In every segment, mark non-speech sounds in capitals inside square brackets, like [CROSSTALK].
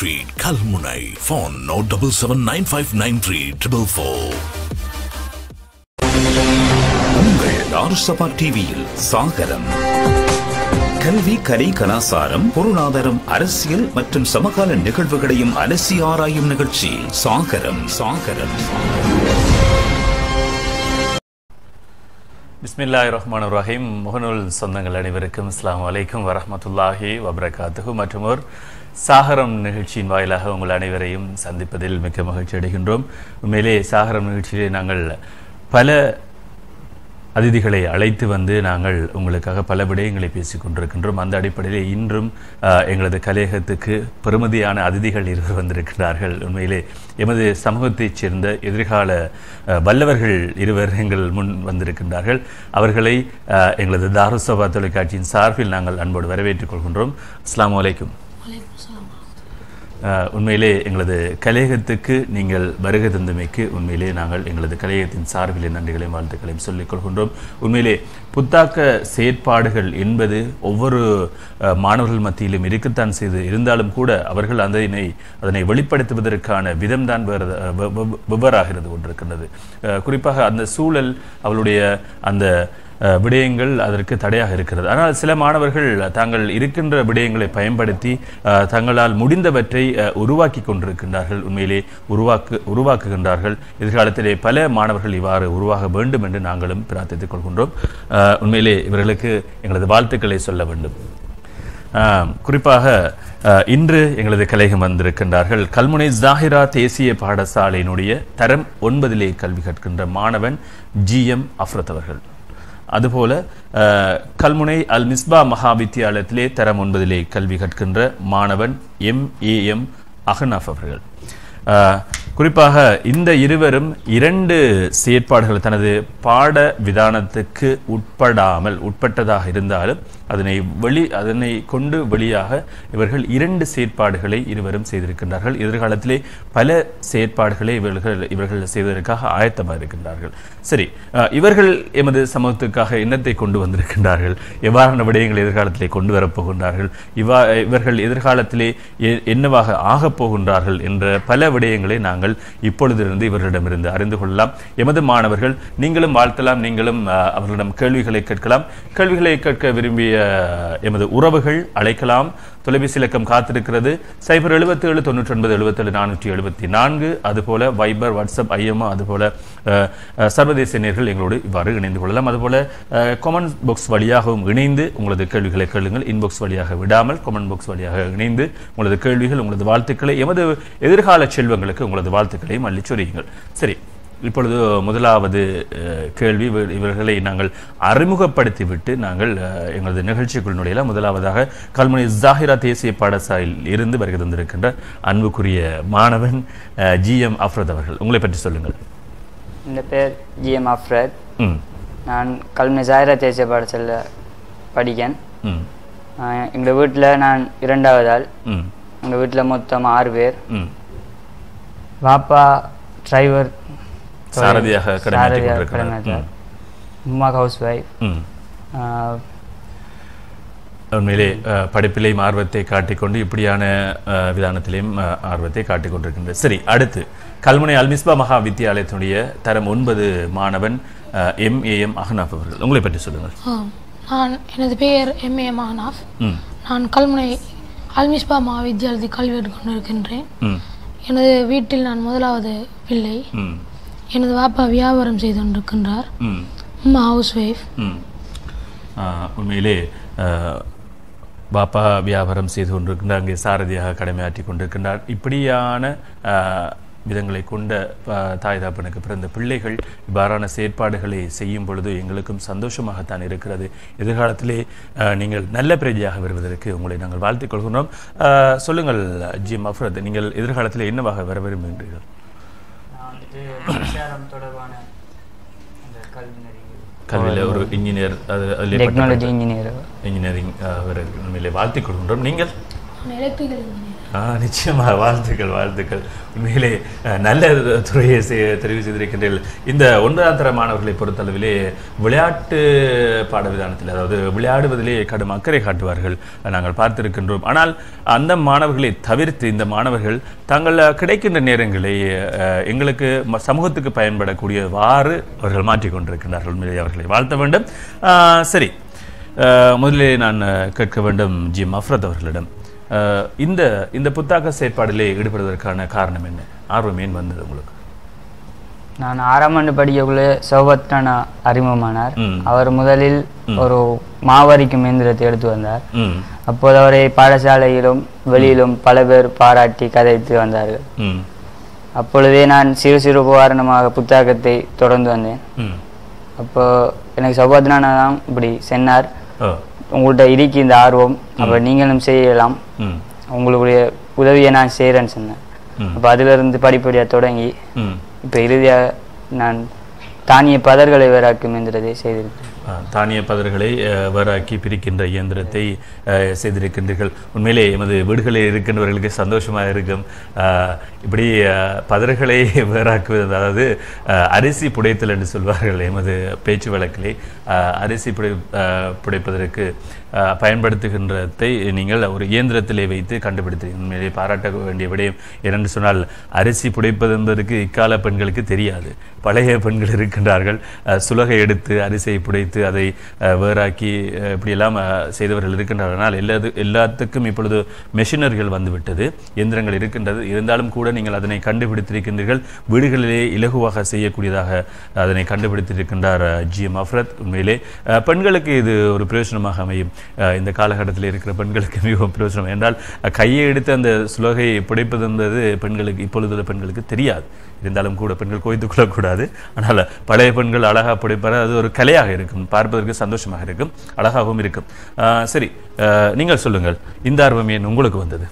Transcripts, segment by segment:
Street Kalmunai phone no double seven nine five nine three triple four உங்கள் தாருசபா டிவியில் சாகரம். கல்வி கலை கலாசாரம் பொருளாதாரம் அரசியல் மற்றும் சமகால நிகழ்வுகளையும் அலசி ஆராயும் நிகழ்ச்சி சாகரம் சாகரம். பிஸ்மில்லாய் ரஹ்மான் ரஹீம் முகநூல் சொந்தங்கள் அனைவருக்கும் இஸ்லாம் அலைக்கும் வரமத்துல்லாஹி வபரகாத்துகு மற்றும் ஒரு சாகரம் நிகழ்ச்சியின் வாயிலாக உங்கள் அனைவரையும் சந்திப்பதில் மிக்க மகிழ்ச்சி அடைகின்றோம். உண்மையிலே சாகரம் நிகழ்ச்சியிலே நாங்கள் பல அதிதிகளை அழைத்து வந்து நாங்கள் உங்களுக்காக பல விடயங்களை பேசிக் கொண்டிருக்கின்றோம். அந்த அடிப்படையில் இன்றும் எங்களது கலையகத்துக்கு பெருமதியான அதிதிகள் இருவர் வந்திருக்கிறார்கள். உண்மையிலே எமது சமூகத்தைச் சேர்ந்த எதிர்கால அஹ், வல்லவர்கள் இருவர் எங்கள் முன் வந்திருக்கின்றார்கள். அவர்களை எங்களது தாருசபா தொலைக்காட்சியின் சார்பில் நாங்கள் அன்போடு வரவேற்றுக் கொள்கின்றோம். அஸ்லாம் அலைக்கும். உண்மையிலே எங்களது கலையகத்துக்கு நீங்கள் வருகை தந்தமைக்கு உண்மையிலே நாங்கள் எங்களது கலையகத்தின் சார்பிலே நன்றிகளையும் வாழ்த்துக்களையும் சொல்லிக் கொள்கின்றோம். உண்மையிலே புத்தாக்க செயற்பாடுகள் என்பது ஒவ்வொரு மாணவர்கள் மத்தியிலும் இருக்கத்தான் செய்து இருந்தாலும் கூட அவர்கள் அதனை அதனை வெளிப்படுத்துவதற்கான விதம்தான் வேறு வெவ்வேறாகிறது வெ- வெ- கொண்டிருக்கின்றது குறிப்பாக அந்த சூழல் அவளுடைய அந்த விடயங்கள் அதற்கு தடையாக இருக்கிறது. ஆனால் சில மாணவர்கள் தாங்கள் இருக்கின்ற விடயங்களை பயன்படுத்தி அஹ், தங்களால் முடிந்தவற்றை அஹ், உருவாக்கி கொண்டிருக்கின்றார்கள். உண்மையிலே உருவாக்கு உருவாக்குகின்றார்கள். எதிர்காலத்திலே பல மாணவர்கள் இவ்வாறு உருவாக வேண்டும் என்று நாங்களும் பிரார்த்தித்துக் கொள்கின்றோம். உண்மையிலே இவர்களுக்கு எங்களது வாழ்த்துக்களை சொல்ல வேண்டும். குறிப்பாக அஹ், இன்று எங்களது கலைகம் வந்திருக்கின்றார்கள். கல்முனை ஜாகிரா தேசிய பாடசாலையினுடைய தரம் ஒன்பதிலே கல்வி கற்கின்ற மாணவன் ஜி எம் அஃப்ரத் அவர்கள். அதுபோல கல்முனை அல் மிஸ்பா மகா வித்தியாலயத்திலே தரம் ஒன்பதிலே கல்வி கற்கின்ற மாணவன் எம் ஏ எம் அகனாஃப் அவர்கள். குறிப்பாக இந்த இருவரும் இரண்டு செயற்பாடுகள் தனது பாட விதானத்துக்கு உட்படாமல் உட்பட்டதாக இருந்தாலும் அதனை வெளி அதனை கொண்டு வெளியாக இவர்கள் இரண்டு செயற்பாடுகளை இருவரும் செய்திருக்கின்றார்கள். எதிர்காலத்திலே பல செயற்பாடுகளை இவர்கள் இவர்கள் செய்வதற்காக ஆயத்தமாக இருக்கின்றார்கள். சரி இவர்கள் எமது சமூகத்துக்காக எண்ணத்தை கொண்டு வந்திருக்கின்றார்கள்? எவ்வாறான விடயங்களை எதிர்காலத்திலே கொண்டு வரப்போகின்றார்கள்? இவ்வா இவர்கள் எதிர்காலத்திலே எ- என்னவாக ஆகப் போகின்றார்கள் என்ற பல விடயங்களை நாங்கள் இப்பொழுதிருந்து இவர்களிடமிருந்து அறிந்து கொள்ளலாம். எமது மாணவர்கள் நீங்களும் வாழ்த்தலாம் நீங்களும் அவர்களிடம் கேள்விகளை கேட்கலாம். கேள்விகளை கேட்க விரும்பிய எமது உறவுகள் அழைக்கலாம். தொலைபேசி இலக்கம் காத்திருக்கிறது. சைபர் எழுபத்தி ஏழு தொண்ணூற்றி ஒன்பது எழுபத்தேழு நானூற்றி எழுபத்தி நான்கு அதுபோல வைபர் வாட்ஸ்அப் ஐஎம்ஓ அதுபோல சர்வதேச நேர்கள் எங்களோடு இவ்வாறு இணைந்து கொள்ளலாம். அதுபோல கொமெண்ட் பாக்ஸ் வழியாகவும் இணைந்து உங்களது கேள்விகளை கேளுங்கள். இன்பாக்ஸ் வழியாக விடாமல் கொமெண்ட் பாக்ஸ் வழியாக இணைந்து உங்களது கேள்விகள் உங்களது வாழ்த்துக்களை எமது எதிர்கால செல்வங்களுக்கு உங்களது வாழ்த்துக்களையும் அள்ளிச் சொரியுங்கள். சரி இப்பொழுது முதலாவது கேள்வி. இவ- இவர்களை நாங்கள் அறிமுகப்படுத்திவிட்டு நாங்கள் எங்களது நிகழ்ச்சிக்குள் நுழையலாம். முதலாவதாக கல்முனை ஜாகிரா தேசிய பாடசாலையில் இருந்து வருகை தந்திருக்கின்ற அன்புக்குரிய மாணவன் ஜி எம் அஃப்ரத் அவர்கள். உங்களை பற்றி சொல்லுங்கள். என் பேர் ஜிஎம் அஃப்ரத். ம். நான் கல்முனை ஜாயிரா தேசிய பாடசாலையில் படிக்கேன். ம். எங்கள் வீட்டில் நான் இரண்டாவது ஆள். ம். எங்கள் வீட்டில் மொத்தம் ஆறு பேர். ம். பாப்பா டிரைவர் சாரதியாக கடமையாற்றிக் சாரதியாக கொண்டிருக்கிறார். கடமையாற்றார். அம்மா ஹவுஸ் ஒய்ஃப் உண்மையிலே படிப்பிலேயும் ஆர்வத்தை காட்டிக்கொண்டு இப்படியான விதானத்திலேயும் ஆர்வத்தை காட்டிக் கொண்டிருக்கின்றது சரி அடுத்து. கல்முனை அல்மிஸ்பா மகா வித்தியாலயத்தினுடைய தரம் ஒன்பது மாணவன் எம். ஏ. எம். அஹ்னாப் அவர்கள். உங்களை பற்றி சொல்லுங்கள். நான் எனது பெயர் எம். ஏ. மகனாஃப் ம். நான் கல்முனை அல்மிஸ்பா மகாவித்யாலயத்தில் கல்வி கொண்டிருக்கின்றேன். எனது வீட்டில் நான் முதலாவது பிள்ளை. எனது வாப்பா வியாபாரம் செய்து கொண்டிருக்கின்றார் ம் அம்மா ஹவுஸ் ஒய்ஃப் உண்மையிலே பாப்பா வியாபாரம் செய்து கொண்டிருக்கின்றார் அங்கே சாரதியாக கடமையாற்றி கொண்டிருக்கின்றார். இப்படியான விதங்களை கொண்ட தாய் தாப்பனுக்கு பிறந்த பிள்ளைகள் இவ்வாறான செயற்பாடுகளை செய்யும் பொழுது எங்களுக்கும் சந்தோஷமாகத்தான் இருக்கிறது. எதிர்காலத்திலே நீங்கள் நல்ல பிரஜையாக வருவதற்கு உங்களை நாங்கள் வாழ்த்திக் கொள்கின்றோம். ஆ, சொல்லுங்கள் ஜி மஃபரத் நீங்கள் எதிர்காலத்தில் என்னவாக வர விரும்புகின்றீர்கள்? வந்துட்டு மின்சாரம் தொடர்பான அந்த கல்வி கல்வியில் ஒரு இன்ஜினியர் அது அதிலே டெக்னாலஜி இன்ஜினியர் இன்ஜினியரிங் உண்மையிலே வாழ்த்திக் கொள்கின்றோம். நீங்கள்? எலக்ட்ரிக்கல் இன்ஜினியர் நிச்சயமாக வாழ்த்துக்கள் வாழ்த்துக்கள். உண்மையிலே நல்ல துறையை செய்- தெரிவு செய்திருக்கின்றீர்கள். இந்த ஒன்றாம் தர மாணவர்களை பொறுத்தளவிலே விளையாட்டு பாடவிதானத்தில் அதாவது விளையாடுவதிலே கடும் அக்கறை காட்டுவார்கள். நாங்கள் பார்த்திருக்கின்றோம். ஆனால் அந்த மாணவர்களை தவிர்த்து இந்த மாணவர்கள் தங்கள் கிடைக்கின்ற நேரங்களை எங்களுக்கு ம- சமூகத்துக்கு பயன்படக்கூடியவாறு அவர்கள் மாற்றிக்கொண்டிருக்கின்றார்கள் உண்மையிலே அவர்களை வாழ்த்த வேண்டும். சரி. முதலிலே நான் கேட்க வேண்டும் ஜி. மஃப்ரத் அவர்களிடம். இந்த இந்த புத்தாக்க செயற்பாடிலே ஈடுபடுவதற்கான காரணம் என்ன? ஆர்வம் ஏன் வந்தது உங்களுக்கு? நான் ஆறாம் ஆண்டு படிக்கக்குள்ளே சௌபத்ரனா அறிமுகமானார். அவர் முதலில் ஒரு மாவரிக்கும் இயந்திரத்தை எடுத்து வந்தார். அப்போது அவரை பாடசாலையிலும் வெளியிலும் பல பேர் பாராட்டி கதைத்து வந்தார்கள். அப்பொழுதே நான் சிறு சிறு உபகரணமாக புத்தாக்கத்தை தொடர்ந்து வந்தேன். அப்போ எனக்கு சௌபத்ரனா தான் இப்படி சொன்னார். உங்கள்கிட்ட இருக்கு இந்த ஆர்வம். அப்போ நீங்களும் செய்யலாம். உங்களுடைய உதவியை நான் செய்கிறேன்னு சொன்னேன். அப்போ அதிலிருந்து படிப்படியாக தொடங்கி இப்போ இறுதியாக நான் தானிய பதர்களை வேறாக்கும் என்கிறதை செய்திருக்கிறேன். ஆ, தானிய பதர்களை வராக்கி வேறாக்கி பிரிக்கின்ற இயந்திரத்தை செய்திருக்கின்றீர்கள். உண்மையிலே எமது வீடுகளில் இருக்கின்றவர்களுக்கு சந்தோஷமாக இருக்கும். இப்படி பதர்களை [LAUGHS] வேறாக்குவது அதாவது அரிசி புடைத்தல் என்று சொல்வார்கள் எமது பேச்சு வழக்கிலே. அரிசி புடை புடைப்பதற்கு பயன்படுத்துகின்றதை நீங்கள் ஒரு இயந்திரத்திலே வைத்து கண்டுபிடித்தீர்கள் உண்மையிலே பாராட்ட வேண்டிய விடயம் ஏனென்று சொன்னால் அரிசி புடைப்பது என்பதற்கு இக்கால பெண்களுக்கு தெரியாது. பழைய பெண்கள் இருக்கின்றார்கள். சுலகை எடுத்து அரிசியை புடைத்து அதை வேறாக்கி இப்படியெல்லாம் செய்தவர்கள் இருக்கின்றார்கள். எல்லாது எல்லாத்துக்கும் இப்பொழுது மெஷினர்கள் வந்துவிட்டது. இயந்திரங்கள் இருக்கின்றது. இருந்தாலும் கூட நீங்கள் அதனை கண்டுபிடித்திருக்கின்றீர்கள். வீடுகளிலே இலகுவாக செய்யக்கூடியதாக அதனை கண்டுபிடித்திருக்கின்றார் ஜி எம் அஃப்ரத். உண்மையிலே பெண்களுக்கு இது ஒரு பிரயோஜனமாக அமையும். இந்த காலகட்டத்தில் இருக்கிற பெண்களுக்கு [LAUGHS] மிகவும் பிரயோஜனம் என்றால் கையை எடுத்து அந்த சுலகையை புடைப்பது என்பது பெண்களுக்கு இப்பொழுதுள்ள பெண்களுக்கு தெரியாது. இருந்தாலும் கூட பெண்கள் கோய்த்து கொள்ளக்கூடாது. ஆனால் பழைய பெண்கள் அழகாக புடைப்பார் அது ஒரு கலையாக இருக்கும். பார்ப்பதற்கு சந்தோஷமாக இருக்கும். அழகாகவும் இருக்கும். சரி அஹ், நீங்கள் சொல்லுங்கள். இந்த ஆர்வம் ஏன் உங்களுக்கு வந்தது?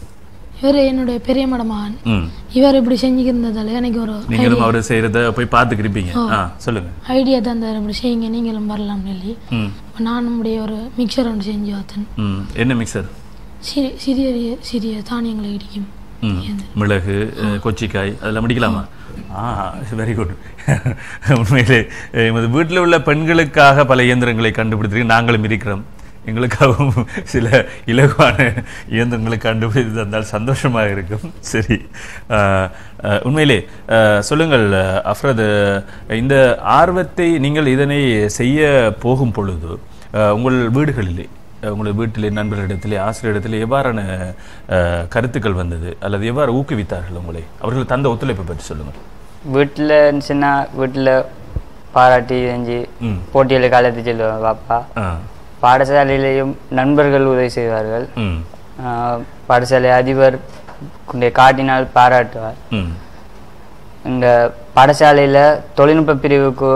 இவர் என்னுடைய பெரிய மடமகன் ம். இவர் இப்படி செஞ்சுக்கிறதால எனக்கு ஒரு நீங்களும் அவர் செய்கிறத போய் பார்த்துக்கிருப்பீங்க. சொல்லுங்க. ஐடியா தந்தார் இப்படி செய்யுங்க நீங்களும் வரலாம் சொல்லி. நான் நம்முடைய ஒரு மிக்சர் ஒன்று செஞ்சு பார்த்தேன் என்ன மிக்சர் சிறிய சிறிய சிறிய தானியங்களை இடிக்கும். மிளகு கொச்சிக்காய் அதெல்லாம் முடிக்கலாமா? ஆ வெரி குட் [LAUGHS] உண்மையிலே எமது வீட்டில் உள்ள பெண்களுக்காக பல இயந்திரங்களை கண்டுபிடித்திருக்கு நாங்களும் இருக்கிறோம். எங்களுக்காகவும் சில இலகுவான இயந்திரங்களை கண்டுபிடித்து தந்தால் சந்தோஷமாக இருக்கும். சரி. உண்மையிலே சொல்லுங்கள் அஃப்ரத். இந்த ஆர்வத்தை நீங்கள் இதனை செய்ய போகும் பொழுது உங்கள் வீடுகளிலே அஹ் உங்களது வீட்டிலே நண்பர்களிடத்திலே ஆசிரியரிடத்திலே எவ்வாறான கருத்துக்கள் வந்தது? அல்லது எவ்வாறு ஊக்குவித்தார்கள் உங்களை? அவர்கள் தந்த ஒத்துழைப்பை பற்றி சொல்லுங்கள். வீட்டில் இருந்துச்சுன்னா வீட்டில் பாராட்டி செஞ்சு ம். போட்டியில் காலத்து செல்லுவாங்க பாப்பா பாடசாலையிலேயும் நண்பர்கள் உதவி செய்வார்கள். பாடசாலை அதிபர் காட்டினால் பாராட்டுவார். இந்த பாடசாலையில் தொழில்நுட்ப பிரிவுக்கு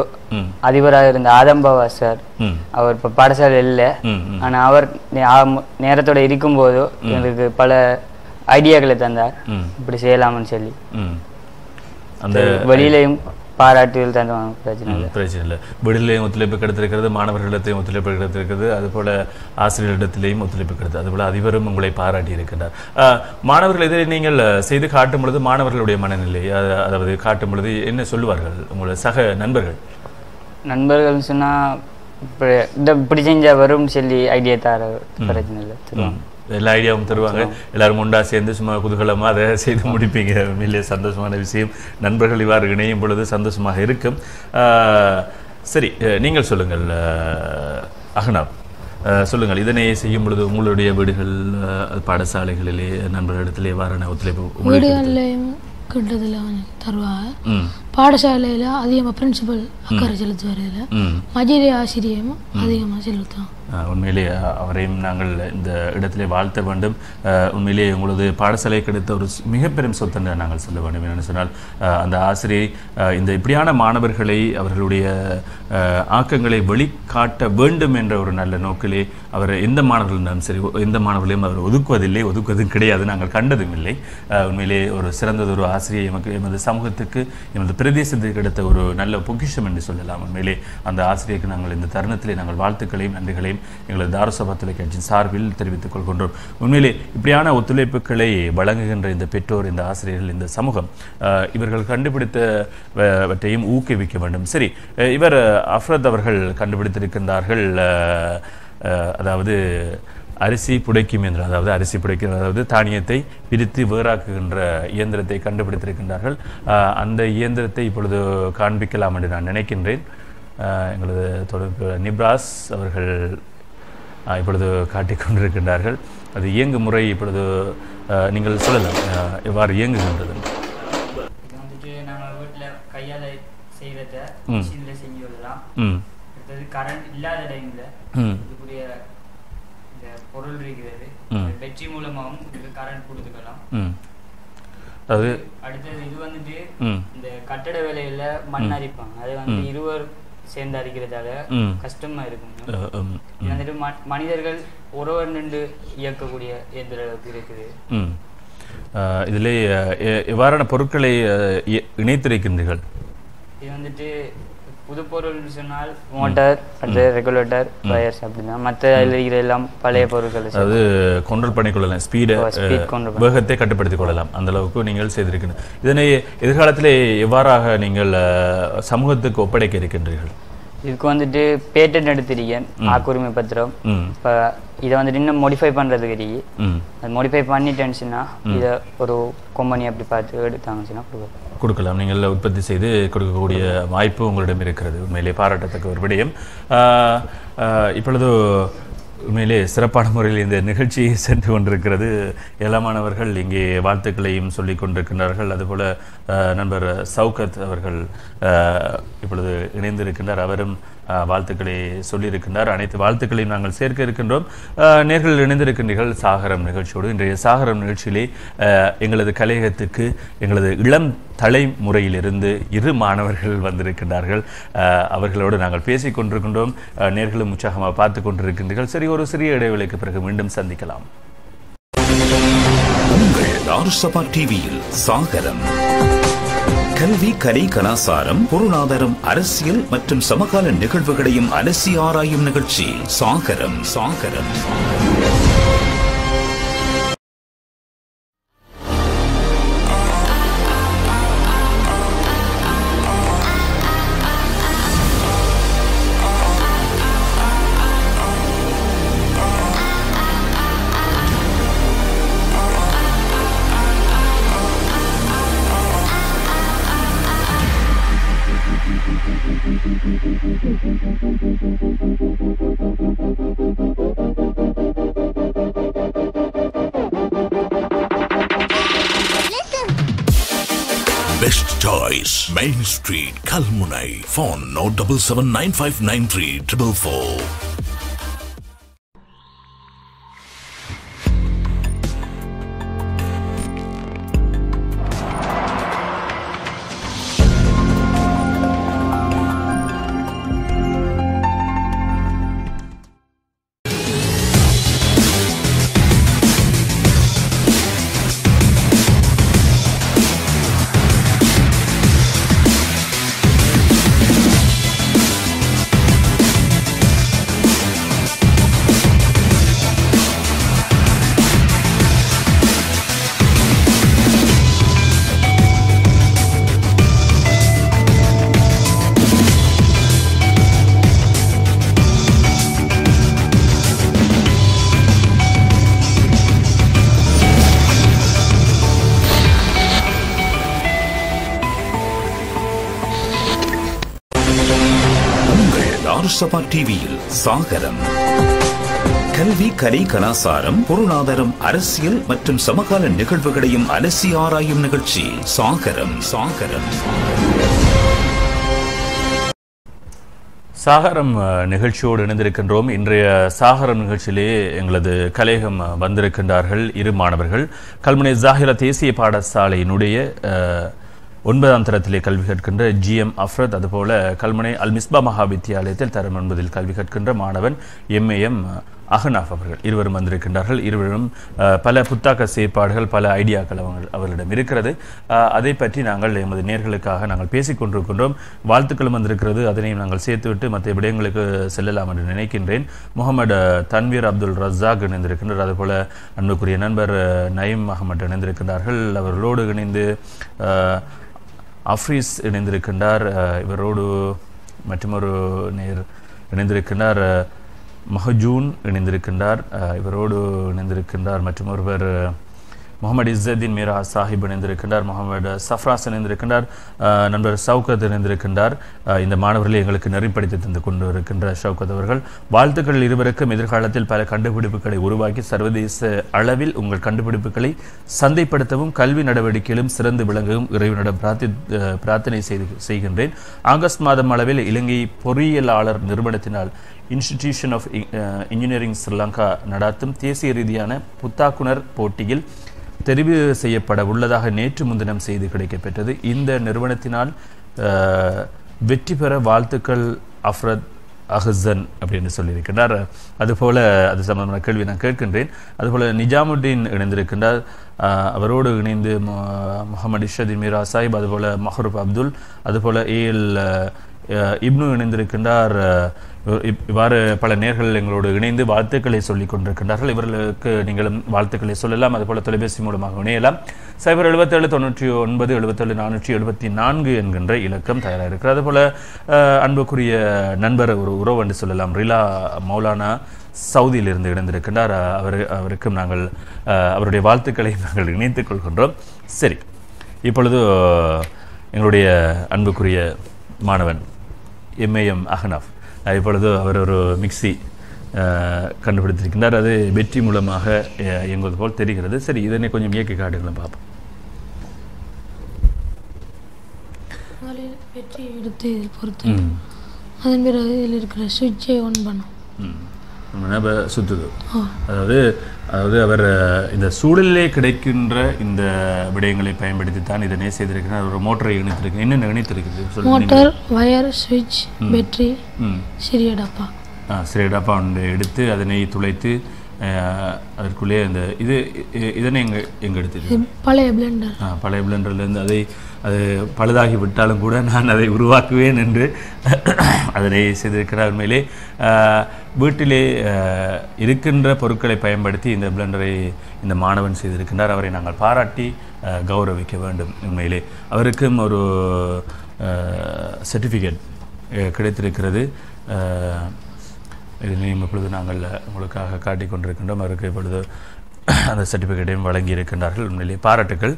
அதிபராக இருந்த ஆதம்பவா சார். அவர் இப்போ பாடசாலை இல்லை. ஆனால் அவர் நேரத்தோட இருக்கும்போது எங்களுக்கு பல ஐடியாக்களை தந்தார். இப்படி செய்யலாம்னு சொல்லி. அந்த வெளியிலையும் பாராட்டுகள் தந்தவாங்க பிரச்சனை இல்லை. பிரச்சனை இல்லை. வீடுலையும் ஒத்துழைப்பு கிடைத்திருக்கிறது மாணவர்களிடத்தையும் ஒத்துழைப்பு கிடைத்திருக்கிறது அதுபோல ஆசிரியர்களிடத்திலேயும் ஒத்துழைப்பு கிடைத்தது அதுபோல அதிபரும் உங்களை பாராட்டி இருக்கின்றார். மாணவர்கள் இதை நீங்கள் செய்து காட்டும் பொழுது மாணவர்களுடைய மனநிலை அதாவது காட்டும் பொழுது என்ன சொல்லுவார்கள்? உங்களுடைய சக நண்பர்கள்? நண்பர்கள் சொன்னா இப்படி இப்படி செஞ்சா வரும்னு சொல்லி ஐடியா தர பிரச்சனை இல்லை. எல்லா ஐடியாவும் தருவாங்க. எல்லாரும் ஒன்றா சேர்ந்து சும்மா குதூகலமாக அதை [LAUGHS] செய்து முடிப்பீங்க. உண்மையிலேயே சந்தோஷமான விஷயம். நண்பர்கள் இவ்வாறு இணையும் பொழுது சந்தோஷமாக இருக்கும். சரி நீங்கள் சொல்லுங்கள் அஹ், சொல்லுங்கள் இதனை செய்யும் பொழுது உங்களுடைய வீடுகள் பாடசாலைகளிலே நண்பர்களிடத்திலே எவ்வாறான ஒத்துழைப்பு கிட்டத்தில் கொஞ்சம் தருவாங்க. பாடசாலையில் அதிகமாக பிரின்சிபல் அக்கறை செலுத்துவார் இதில் மஜிரி ஆசிரியரும் அதிகமாக அஹ் உண்மையிலே அவரையும் நாங்கள் இந்த இடத்திலே வாழ்த்த வேண்டும். உண்மையிலே உங்களது பாடசாலை கிடைத்த ஒரு ஸ்- மிகப்பெரும் சொத்தென்று நாங்கள் சொல்ல வேண்டும் என்னென்னு சொன்னால் அந்த ஆசிரியை இந்த இப்படியான மாணவர்களை அவர்களுடைய ஆக்கங்களை வெளிக்காட்ட வேண்டும் என்ற ஒரு நல்ல நோக்கிலே அவர் எந்த மாணவர்கள் இருந்தாலும் சரி எந்த மாணவர்களையும் அவர் ஒதுக்குவதில்லை ஒதுக்குவதும் கிடையாது. நாங்கள் கண்டதும் இல்லை. உண்மையிலே ஒரு சிறந்ததொரு ஆசிரியை எமக்கு எமது சமூகத்துக்கு எமது பிரதேசத்துக்கு கிடைத்த ஒரு நல்ல பொக்கிஷம் என்று சொல்லலாம். உண்மையிலே அந்த ஆசிரியருக்கு நாங்கள் இந்த தருணத்திலே நாங்கள் வாழ்த்துக்களையும் நன்றிகளையும் எங்களது தாரசபா தொலைக்காட்சியின் சார்பில் தெரிவித்துக் கொள்கின்றோம். உண்மையிலே இப்படியான ஒத்துழைப்புகளை வழங்குகின்ற இந்த பெற்றோர் இந்த ஆசிரியர்கள் இந்த சமூகம் இவர்கள் கண்டுபிடித்தவற்றையும் ஊக்குவிக்க வேண்டும். சரி இவர் அஃப்ரத் அவர்கள் கண்டுபிடித்திருக்கின்றார்கள். அதாவது அரிசி புடைக்கும் இயந்திரம் அதாவது அரிசி புடைக்கும் அதாவது தானியத்தை பிரித்து வேறாக்குகின்ற இயந்திரத்தை கண்டுபிடித்திருக்கின்றார்கள். அந்த இயந்திரத்தை இப்பொழுது காண்பிக்கலாம் என்று நான் நினைக்கின்றேன். எங்களது தொடர்பு நிப்ராஸ் அவர்கள் இப்பொழுது காட்டிக் கொண்டிருக்கின்றார்கள். அது இயங்கு முறை இப்பொழுது நீங்கள் சொல்லலாம். எவ்வாறு இயங்குகின்றது? கையால் செய்கிறத. மிஷினில் செஞ்சு விடலாம். கரண்ட் இல்லாத டைமில் பொருள் இருக்கிறது. வெற்றி மூலமாகவும் கரண்ட் கொடுத்துக்கலாம். ம். அதாவது அடுத்தது இது வந்துட்டு இந்த கட்டட வேலையில மண் அரிப்பாங்க. அது வந்து. இருவர் சேர்ந்து அரிக்கிறதால. கஷ்டமா இருக்கும். வந்துட்டு மனிதர்கள் ஒருவர் நின்று இயக்கக்கூடிய இயந்திர அளவுக்கு இருக்குது. இதிலே எவ்வாறான பொருட்களை இணைத்திருக்கின்றீர்கள்? இது வந்துட்டு புது பொருள்னு சொன்னால் மோட்டார் அடுத்து ரெகுலேட்டர் வயர்ஸ் அப்படிதான் மற்ற இருக்கிற எல்லாம் பழைய பொருட்கள் அதாவது கண்ட்ரோல் பண்ணிக்கொள்ளலாம். ஸ்பீடை வேகத்தை கட்டுப்படுத்திக் கொள்ளலாம். அந்த அளவுக்கு நீங்கள் செய்திருக்கின்ற இதனை எதிர்காலத்திலே எவ்வாறாக நீங்கள் சமூகத்துக்கு ஒப்படைக்க இருக்கின்றீர்கள்? இதுக்கு வந்துட்டு பேட்டன் எடுத்திருக்கேன். ஆக்குரிமை பத்திரம். இப்போ இதை வந்துட்டு இன்னும் மோடிஃபை பண்ணுறதுக்கு இருக்கு அது மோடிஃபை பண்ணிட்டேன்னுச்சுன்னா இதை ஒரு கொம்பனி அப்படி பார்த்து எடுத்தாங்கச்சுன்னா கொடுக்குறோம் கொடுக்கலாம். நீங்கள் உற்பத்தி செய்து கொடுக்கக்கூடிய வாய்ப்பு உங்களிடம் இருக்கிறது. உண்மையிலே பாராட்டத்தக்க ஒரு விடயம். இப்பொழுது உண்மையிலே சிறப்பான முறையில் இந்த நிகழ்ச்சி சென்று கொண்டிருக்கிறது. ஏழாமானவர்கள் இங்கே வாழ்த்துக்களையும் சொல்லிக் கொண்டிருக்கின்றார்கள். அதுபோல் நண்பர் சவுகத் அவர்கள் ஆஹ், இப்பொழுது இணைந்திருக்கின்றார். அவரும் வாழ்த்துக்களை சொல்லியிருக்கின்றார். அனைத்து வாழ்த்துக்களையும் நாங்கள் சேர்க்க இருக்கின்றோம். நேர்கள் இணைந்திருக்கின்றீர்கள் சாகரம் நிகழ்ச்சியோடு. இன்றைய சாகரம் நிகழ்ச்சியிலே எங்களது கலையகத்துக்கு எங்களது இளம் தலைமுறையிலிருந்து இரு மாணவர்கள் வந்திருக்கின்றார்கள். ஆஹ், அவர்களோடு நாங்கள் பேசிக் கொண்டிருக்கின்றோம். நேர்களும் உற்சாகமாக பார்த்து கொண்டிருக்கின்றீர்கள். சரி ஒரு சிறிய இடைவெளிக்கு பிறகு மீண்டும் சந்திக்கலாம். உங்கள் டிவியில் சாகரம். கல்வி கலை கலாசாரம் பொருளாதாரம் அரசியல் மற்றும் சமகால நிகழ்வுகளையும் அலசி ஆராயும் நிகழ்ச்சி சாகரம் சாகரம். Street, Kalmunai. Phone 0779593 444. டிவியில் சாகரம். கல்வி கலை கலாசாரம் பொருளாதாரம் அரசியல் மற்றும் சமகால நிகழ்வுகளையும் அலசி ஆராயும் நிகழ்ச்சி சாகரம் சாகரம். சாகரம் நிகழ்ச்சியோடு இணைந்திருக்கின்றோம். இன்றைய சாகரம் நிகழ்ச்சியிலே எங்களது கலையகம் வந்திருக்கின்றார்கள். இரு மாணவர்கள். கல்முனை ஜாகிரா தேசிய பாடசாலையினுடைய ஒன்பதாம் தரத்திலே கல்வி கற்கின்ற ஜி எம் அஃப்ரத் அதுபோல கல்முனை அல் மிஸ்பா மகா வித்தியாலயத்தில் தரம் ஒன்பதில் கல்வி கற்கின்ற மாணவன் எம்ஏஎம் அகனாஃப் அவர்கள். இருவரும் வந்திருக்கின்றார்கள். இருவரும் பல புத்தாக்க செயற்பாடுகள் பல ஐடியாக்கள் அவங்க அவர்களிடம் இருக்கிறது. அதை பற்றி நாங்கள் எமது நேர்களுக்காக நாங்கள் பேசிக் கொண்டிருக்கின்றோம். வாழ்த்துக்களும் வந்திருக்கிறது. அதனையும் நாங்கள் சேர்த்துவிட்டு மற்ற விடயங்களுக்கு செல்லலாம் என்று நினைக்கின்றேன். முகமது தன்வீர் அப்துல் ரஸாக் இணைந்திருக்கின்றார். அதுபோல அன்புக்குரிய நண்பர் நயீம் அகமது இணைந்திருக்கின்றார்கள். அவர்களோடு இணைந்து அஃப்ரீஸ் இணைந்திருக்கின்றார் இவரோடு மற்றொரு நேர் இணைந்திருக்கின்றார் மஹஜூன் இணைந்திருக்கின்றார் இவரோடு இணைந்திருக்கின்றார் மற்றும் ஒருவர் முகமது இஸ்ஸதீன் மீரா சாஹிப் இணைந்திருக்கின்றார் முகமது சஃப்ராஸ் இணைந்திருக்கின்றார் நண்பர் சவுகத் இணைந்திருக்கின்றார். இந்த மாணவர்களை எங்களுக்கு நெறிப்படுத்தி தந்து கொண்டு இருக்கின்ற சவுகத் அவர்கள் வாழ்த்துக்கள் இருவருக்கும் எதிர்காலத்தில் பல கண்டுபிடிப்புகளை உருவாக்கி சர்வதேச அளவில் உங்கள் கண்டுபிடிப்புகளை சந்தைப்படுத்தவும் கல்வி நடவடிக்கையிலும் சிறந்து விளங்கவும் இறைவனிடம் பிரார்த்தி பிரார்த்தனை செய்து செய்கின்றேன். ஆகஸ்ட் மாதம் அளவில் இலங்கை பொறியியலாளர் நிறுவனத்தினால் இன்ஸ்டிடியூஷன் ஆஃப் இன்ஜினியரிங் ஸ்ரீலங்கா நடாத்தும் தேசிய ரீதியான புத்தாக்குனர் போட்டியில் தெரிவு செய்யப்பட உள்ளதாக நேற்று முன்தினம் செய்தி கிடைக்கப்பெற்றது. இந்த நிறுவனத்தினால் வெற்றி பெற வாழ்த்துக்கள் அஃப்ரத் அஹ்சன் அப்படின்னு சொல்லியிருக்கின்றார். அதுபோல அது சம்பந்தமான கேள்வி நான் கேட்கின்றேன். அதுபோல நிஜாமுddin இணைந்திருக்கின்றார். அவரோடு இணைந்து முகமது இஷதீன் மீரா சாஹிப் அதுபோல மஹரூப் அப்துல் அதுபோல ஏஎல் இப்னு இணைந்திருக்கின்றார் இவ்வாறு பல நேர்கள் எங்களோடு இணைந்து வாழ்த்துக்களை சொல்லிக் கொண்டிருக்கின்றார்கள். இவர்களுக்கு நீங்களும் வாழ்த்துக்களை சொல்லலாம். அதுபோல தொலைபேசி மூலமாக இணையலாம். சைபர் எழுபத்தேழு தொண்ணூற்றி ஒன்பது எழுபத்தேழு நானூற்றி எழுபத்தி நான்கு என்கின்ற இலக்கம் தயாராக இருக்கிறது அதுபோல அன்புக்குரிய நண்பர் ஒரு உறவு என்று சொல்லலாம். ரிலா மௌலானா சவுதியிலிருந்து இணைந்திருக்கின்றார். அவர் அவருக்கும் நாங்கள் அவருடைய வாழ்த்துக்களை நாங்கள் இணைத்துக் கொள்கின்றோம். சரி இப்பொழுது எங்களுடைய அன்புக்குரிய மாணவன் எம்ஏஎம் அஹ்னஃப் அஹ், இப்பொழுது அவர் ஒரு மிக்சி கண்டுபிடித்திருக்கின்றார் அது வெற்றி மூலமாக இயங்குவது போல் தெரிகிறது. சரி இதனை கொஞ்சம் இயக்கி காட்டுங்களும் பார்ப்போம். வெற்றி எடுத்து பொறுத்து. அதன் பிறகு இதில் இருக்கிற சுவிட்சை ஆன் பண்ணோம். சுத்துது. அதாவது அதாவது அவர் இந்த சூழலிலே கிடைக்கின்ற இந்த விடயங்களை பயன்படுத்தி தான் இதனை செய்திருக்கிறார் ஒரு மோட்டரை இணைத்திருக்கு. என்னென்ன இணைத்திருக்குது? மோட்டார் வயர் சுவிட்ச் பேட்டரி சிறிய டப்பா. சரி டப்பா ஒன்று எடுத்து அதனை துளைத்து அதற்குள்ளே அந்த இது இதனை எங்கே எங்கே எடுத்தது இது பழைய பிளெண்டர் பழைய பிளண்டர்லேருந்து அதை அது பழுதாகி விட்டாலும் கூட நான் அதை உருவாக்குவேன் என்று அதனை செய்திருக்கிறார். உண்மையிலே வீட்டிலே இருக்கின்ற பொருட்களை பயன்படுத்தி இந்த பிளண்டரை இந்த மாணவன் செய்திருக்கின்றார். அவரை நாங்கள் பாராட்டி கௌரவிக்க வேண்டும். உண்மையிலே அவருக்கும் ஒரு சர்டிஃபிகேட் கிடைத்திருக்கிறது. இதனையும் இப்பொழுது நாங்கள் உங்களுக்காக காட்டிக் கொண்டிருக்கின்றோம் அவருக்கு இப்பொழுது அந்த சர்டிஃபிகேட்டையும் வழங்கி இருக்கின்றார்கள் உண்மையிலே பாராட்டுக்கள்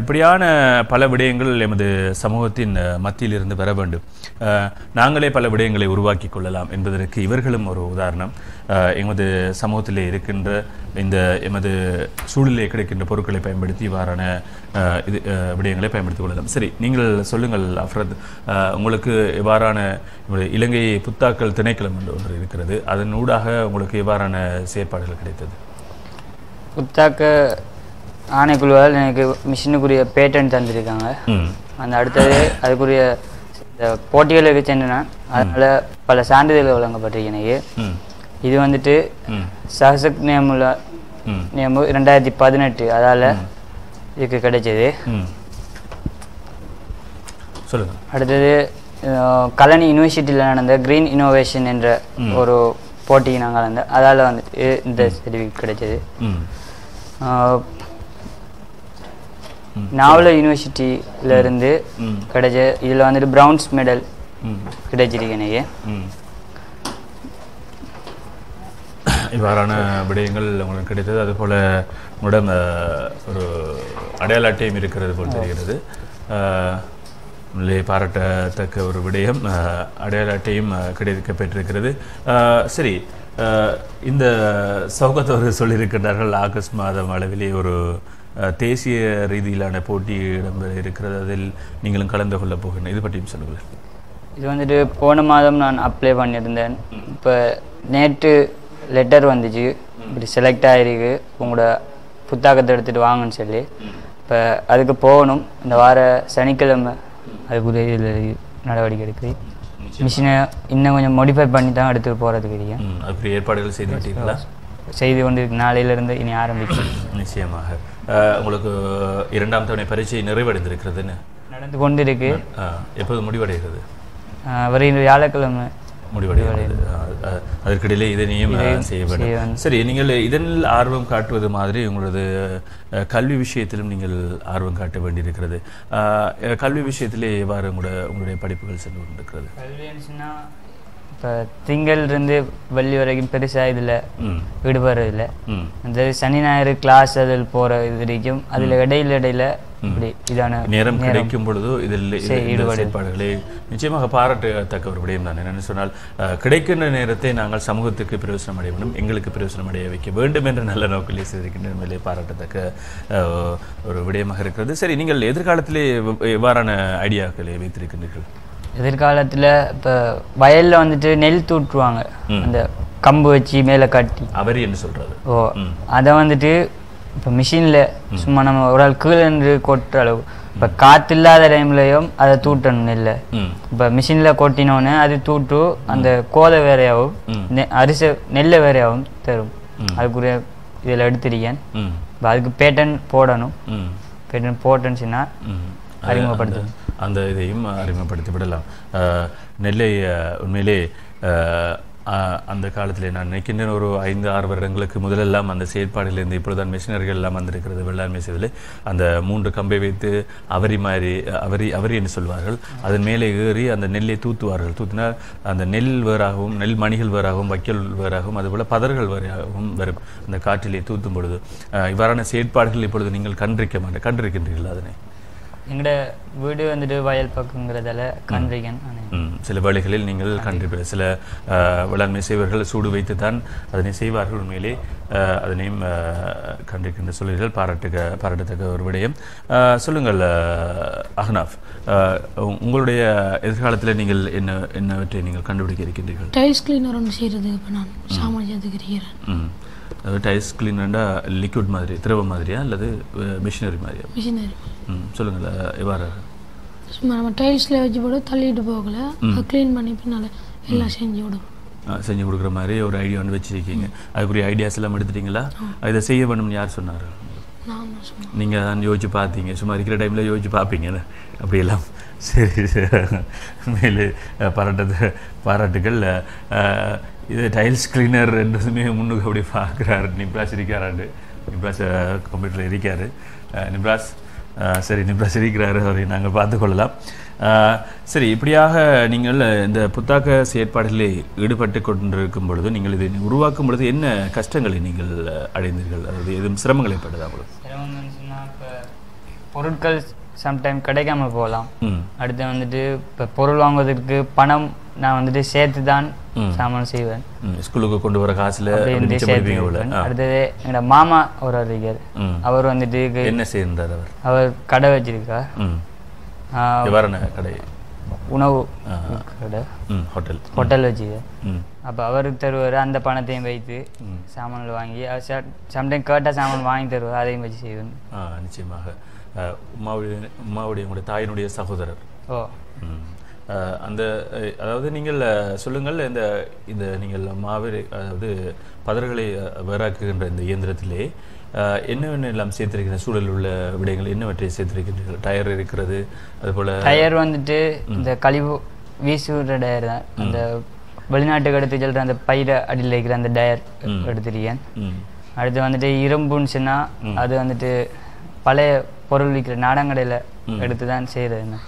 இப்படியான பல விடயங்கள் எமது சமூகத்தின் மத்தியிலிருந்து மத்தியில் இருந்து வர வேண்டும். நாங்களே பல விடயங்களை உருவாக்கி கொள்ளலாம் என்பதற்கு இவர்களும் ஒரு உதாரணம். எமது சமூகத்திலே இருக்கின்ற இந்த எமது சூழலிலே கிடைக்கின்ற பொருட்களை பயன்படுத்தி இவ்வாறான இது விடயங்களை பயன்படுத்திக் கொள்ளலாம். சரி நீங்கள் சொல்லுங்கள் அஃப்ரத். உங்களுக்கு இவ்வாறான இலங்கை புத்தாக்கள் திணைக்களம் என்று ஒன்று இருக்கிறது. அதன் ஊடாக உங்களுக்கு இவ்வாறான செயற்பாடுகள் கிடைத்தது. புத்தாக்க ஆணைக்குழுவால் எனக்கு மிஷினுக்குரிய பேட்டன் தந்திருக்காங்க. அந்த அடுத்தது அதுக்குரிய இந்த போட்டிகளுக்கு சென்றேன் அதனால பல சான்றிதழ்கள் வழங்கப்பட்டிருக்கு எனக்கு. ம். இது வந்துட்டு சஹசக் நேமுல நேமு ரெண்டாயிரத்தி பதினெட்டு அதால் இதுக்கு கிடைச்சது. ம். சொல்லுங்க. அடுத்தது கலனி யூனிவர்சிட்டியில் நடந்த கிரீன் இனோவேஷன் என்ற ஒரு போட்டிக்கு நாங்கள் கலந்த அதால் வந்துட்டு இந்த சர்டிஃபிகேட் கிடைச்சது. நாவல யூனிவர்சிட்டியில இருந்து ம். கிடைச்ச இதில் வந்துட்டு பிரவுன்ஸ் மெடல் கிடைச்சிருக்கு எனக்கு இவ்வாறான விடயங்கள் உங்களுக்கு கிடைத்தது. அதுபோல் உங்களிடம் ஒரு அடையாள அட்டையும் இருக்கிறது போல் தெரிகிறது. பாராட்டத்தக்க ஒரு விடயம் அடையாள அட்டையும் கிடைக்க பெற்றிருக்கிறது. சரி இந்த இந்த அவர்கள் சொல்லியிருக்கின்றார்கள் ஆகஸ்ட் மாதம் அளவிலே ஒரு தேசிய ரீதியிலான போட்டி இடம்பெற இருக்கிறது. அதில் நீங்களும் கலந்து கொள்ளப் போகிறேன் இது பற்றியும் சொல்லுங்கள். இது வந்துட்டு போன மாதம் நான் அப்ளை பண்ணியிருந்தேன். இப்போ நேற்று லெட்டர் வந்துச்சு. இப்படி செலக்ட் ஆகிருக்கு உங்களோட புத்தாக்கத்தை எடுத்துகிட்டு வாங்கன்னு சொல்லி. இப்போ அதுக்கு போகணும். இந்த வார சனிக்கிழமை அதுக்குரிய இதில் நடவடிக்கை எடுக்குது மிஷினை இன்னும் கொஞ்சம் மாடிஃபை பண்ணி தான் எடுத்துகிட்டு போகிறதுக்கு ம், அதுக்குரிய ஏற்பாடுகள் செய்து விட்டீங்களா? செய்து கொண்டு நாளையிலிருந்து இனி ஆரம்பிச்சு [CLEARS THROAT] நிச்சயமாக. உங்களுக்கு இரண்டாம் தவணை பரீட்சை நிறைவடைந்திருக்கிறதுன்னு? நடந்து கொண்டு இருக்கு அஹ், எப்போது முடிவடைகிறது? ஆஹ் வருகின்ற வியாழக்கிழமை. முடிவடைகிறது. அதற்கிடையிலே இதனையும் செய்ய வேண்டும். சரி நீங்கள் இதனில் ஆர்வம் காட்டுவது மாதிரி உங்களது கல்வி விஷயத்திலும் நீங்கள் ஆர்வம் காட்ட வேண்டியிருக்கிறது. கல்வி விஷயத்திலே எவ்வாறு உங்களோட உங்களுடைய படிப்புகள் சென்று கொண்டிருக்கிறது? இப்போ திங்கள்லேருந்து வெள்ளி வரைக்கும் பெருசாக இதில் ஈடுபடுறதில்ல அந்த சனி ஞாயிறு கிளாஸ் அதில் போகிற இது வரைக்கும் அதில் இடையில இடையில இதான நேரம் கிடைக்கும் பொழுது இதில் இதில் செய்- இந்த ஈடுபடு. செயற்பாடுகளை நிச்சயமாக பாராட்டத்தக்க ஒரு விடயம் தான். என்னென்னு சொன்னால் கிடைக்கின்ற நேரத்தை நாங்கள் சமூகத்துக்கு பிரயோசனம் அடைய வேண்டும் எங்களுக்கு பிரயோசனம் அடைய வைக்க வேண்டும் என்ற நல்ல நோக்கிலே செய்திருக்கின்ற மேலே பாராட்டத்தக்க ஒரு விடயமாக இருக்கிறது. சரி நீங்கள் எதிர்காலத்திலே எவ்- எவ்வாறான ஐடியாக்களை வைத்திருக்கின்றீர்கள்? எதிர்காலத்தில் இப்போ வயலில் வந்துட்டு நெல் தூட்டுவாங்க அந்த கம்பு வச்சு மேலே கட்டி. அவர் என்ன சொல்றது. ஓ அதை வந்துட்டு இப்போ மிஷினில் சும்மா நம்ம ஒரு ஆள் கீழே நின்று கொட்டுற அளவு. இப்போ காற்று இல்லாத டைம்லையும் அதை தூட்டணும் நெல்லை ம். இப்போ மிஷினில் கொட்டினோன்னே அது தூட்டு அந்த கோதை வேறையாகவும் அரிசி நெல்லை வேறையாகவும் தரும். அதுக்குரிய இதில் எடுத்திருக்கேன். இப்போ அதுக்கு பேட்டன் போடணும். பேட்டன் போட்டேன்னு ம். அறிமுகப்படுத்து. அந்த- இதையும் அறிமுகப்படுத்தி விடலாம். நெல்லை உண்மையிலே அந்த காலத்தில் நான் நினைக்கின்றேன் ஒரு ஐந்து ஆறு வருடங்களுக்கு முதலெல்லாம் அந்த செயற்பாடுகளிலிருந்து இப்பொழுதுதான் மிஷினர்கள் எல்லாம் வந்திருக்கிறது வெள்ளாண்மை செய்வதில் அந்த மூன்று கம்பை வைத்து அவரி மாதிரி அவரி அவரி என்று சொல்வார்கள். அதன் மேலே ஏறி அந்த நெல்லை தூத்துவார்கள். தூத்தினால் அந்த நெல் வேறாகவும் நெல் மணிகள் வேறாகவும் வைக்கல் வேறாகவும் அதுபோல் பதர்கள் வேறாகவும் வரும் அந்த காற்றிலே தூத்தும் பொழுது. இவ்வாறான செயற்பாடுகள் இப்பொழுது நீங்கள் கண்டிருக்க மாட்டேன் கண்டிருக்கின்றீர்கள் அதனை? எங்களோட வீடு வந்துட்டு வயல் பக்கங்கிறதால ம், சில வேளைகளில் நீங்கள் கண்டிருப்பீர்கள் சில வேளாண்மை செய்வர்கள் சூடு வைத்து தான் அதனை செய்வார்கள். உண்மையிலே அதனையும் அஹ், கண்டிருக்கின்ற சொல்லுங்கள் பாராட்டுக பாராட்டத்தக்க ஒரு விடயம். அஹ், சொல்லுங்கள் அஹ், அஹ்னாஃப் உங்களுடைய எதிர்காலத்தில் நீங்கள் என்ன என்னவற்றை நீங்கள் கண்டுபிடிக்க இருக்கின்றீர்கள்? டைல்ஸ் கிளீனர் ஒன்று செய்கிறதுக்கு இப்போ நான் சாமானியத்துக்கு இருக்கிறேன் டைஸ் கிளீனண்டா லிக்விட் மாதிரி திரவ மாதிரியா அல்லது மிஷினரி மாதிரியா? மிஷினரி சொல்லுங்கள் எவ்வாறு? சும்மா நம்ம டைல்ஸில் வச்சு போட்டு தள்ளிட்டு போகல. க்ளீன் பண்ணி பின்னால் எல்லாம் செஞ்சு விடும். செஞ்சு கொடுக்குற மாதிரி ஒரு ஐடியா வந்து வச்சிருக்கீங்க. அதுக்குரிய ஐடியாஸ் எல்லாம் எடுத்துட்டீங்களா? இதை செய்ய வேணும்னு யார் சொன்னார்? நீங்கள் தான் யோசிச்சு பார்த்தீங்க. சும்மா இருக்கிற டைமில் யோசிச்சு பார்ப்பீங்க அப்படியெல்லாம். சரி மேலே அஹ், பாராட்டது பாராட்டுகள் இது டைல்ஸ் கிளீனர் என்றதுமே முன்னுக்கு அப்படி பார்க்குறாரு. நிப்ராஸ் இருக்காராண்டு. நிப்ராஸ் கம்ப்யூட்டரில் இருக்காரு. நிப்ராஸ் சரி நிப்ராஸ் இருக்கிறாரு அவரை நாங்கள் பார்த்துக்கொள்ளலாம். சரி இப்படியாக நீங்கள் இந்த புத்தாக்க செயற்பாடுகளில் ஈடுபட்டு கொண்டிருக்கும் பொழுது நீங்கள் இதை உருவாக்கும் பொழுது என்ன கஷ்டங்களை நீங்கள் அடைந்தீர்கள்? அதாவது எதுவும் சிரமங்களை படுதா உங்களுக்கு? சிரமம்னு இப்போ பொருட்கள் சம்டைம் கிடைக்காம போகலாம். ம். அடுத்து வந்துட்டு இப்போ பொருள் வாங்குவதற்கு பணம் நான் வந்துட்டு சேர்த்து தான் சாமான் செய்வேன். ஸ்கூலுக்கு கொண்டு வர காசுல. அடுத்தது எங்களோட மாமா ஒரு ம். அவர் வந்துட்டு என்ன செய்கின்றார் அவர்? அவர் கடை வச்சிருக்கார் கடை. உணவு. கடை. ஹோட்டல். ஹோட்டல் ம். அப்போ அவருக்கு தருவார் அந்த பணத்தையும் வைத்து சாமான்கள் வாங்கி சம்டைம் கேட்டால் சாமான் வாங்கி தருவார் அதையும் வச்சு செய்வேன். நிச்சயமாக. உமாவுடைய உமாவுடைய உங்களுடைய தாயினுடைய சகோதரர். ஓ. அந்த அதாவது நீங்கள் சொல்லுங்கள் இந்த இந்த நீங்கள் மாவிரை அதாவது பதர்களை வேறாக்குகின்ற இந்த இயந்திரத்திலே அஹ், என்னவென்ன எல்லாம் சேர்த்திருக்கிற சூழல் உள்ள விடயங்கள் என்னவற்றை சேர்த்திருக்கின்றீர்கள்? டயர் இருக்கிறது அதுபோல டயர் வந்துட்டு இந்த கழிவு வீசுகிற டயர் தான். அந்த வெளிநாட்டுக்கு எடுத்து செல்ற அந்த பயிரை அடியில் இருக்கிற அந்த டயர் எடுத்துருக்கேன். அடுத்து வந்துட்டு இரும்புன்னு சொன்னா அது வந்துட்டு பழைய பொருள் விற்கிற நாடங்கடையில் எடுத்து தான் செய்கிறது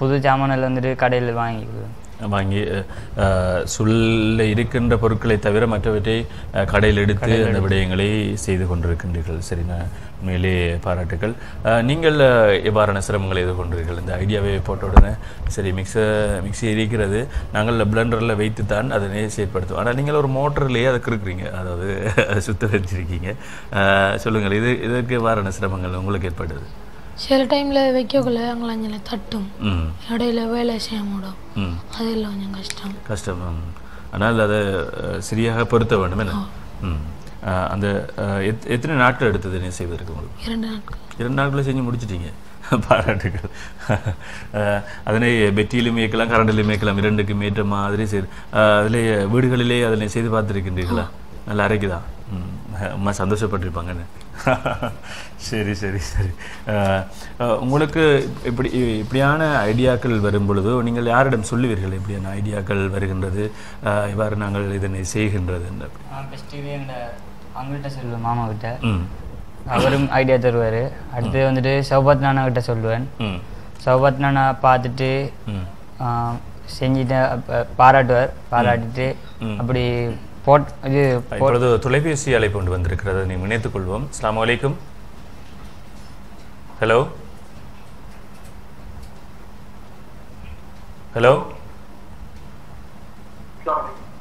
புது சாமானில் வந்துட்டு கடையில் வாங்கி அஹ், சொல்ல இருக்கின்ற பொருட்களை தவிர மற்றவற்றை கடையில் எடுத்து அந்த விடயங்களை செய்து கொண்டிருக்கின்றீர்கள். சரி நான் உண்மையிலே பாராட்டுகள் அஹ், நீங்கள் எவ்வாறான சிரமங்களை எதிர்கொண்டீர்கள்? இந்த ஐடியாவை போட்ட உடனே சரி மிக்சர் மிக்சி இருக்கிறது நாங்கள் பிளண்டரில் வைத்து தான் அதனை செயற்படுத்துவோம். ஆனால் நீங்கள் ஒரு மோட்டர்லேயே [LAUGHS] அதை கிறுக்குறீங்க அதாவது அதை சுத்த வச்சிருக்கீங்க சொல்லுங்கள் இது இதற்கு எவ்வாறான சிரமங்கள் உங்களுக்கு ஏற்படுது சில டைமில் வைக்கக்குள்ள அங்கே தட்டும். ம். இடையில வேலை செய்ய முடியும். ம். அதெல்லாம் கொஞ்சம் கஷ்டம். கஷ்டம். ஆனால் அதை சரியாக பொருத்த வேண்டும் என்ன? அந்த எத்தனை நாட்கள் எடுத்தது நீ செய்வதற்கு உங்களுக்கு? இரண்டு நாட்கள். இரண்டு நாட்களில் செஞ்சு முடிச்சிட்டீங்க. [LAUGHS] பாராட்டுகள். அதனை பெட்டியிலும் இயக்கலாம் கரண்டிலும் இயக்கலாம் இரண்டுக்கும் ஏற்ற மாதிரி சரி அதில் வீடுகளிலே அதனை செய்து பார்த்துருக்கின்றீர்களா? நல்லா அரைக்குதா ம். அம்மா சந்தோஷப்பட்டிருப்பாங்கன்னு. சரி சரி சரி. உங்களுக்கு இப்படி இப்படியான ஐடியாக்கள் வரும் பொழுது நீங்கள் யாரிடம் சொல்லுவீர்கள்? இப்படியான ஐடியாக்கள் வருகின்றது? இவ்வாறு நாங்கள் இதனை செய்கின்றது அவங்கள்ட்ட சொல்லுவேன் மாமா கிட்ட அவரும் ஐடியா தருவார். அடுத்து வந்துட்டு சௌபத் நானா கிட்ட சொல்லுவேன் சௌபத் நானா பார்த்துட்டு செஞ்சுட்டு பாராட்டுவார். பாராட்டிட்டு அப்படி போட் இது இப்பொழுது தொலைபேசி அழைப்பு கொண்டு வந்திருக்கிறது. நீ இணைத்துக் கொள்வோம். அஸ்ஸலாமு அலைக்கும். ஹலோ? ஹலோ?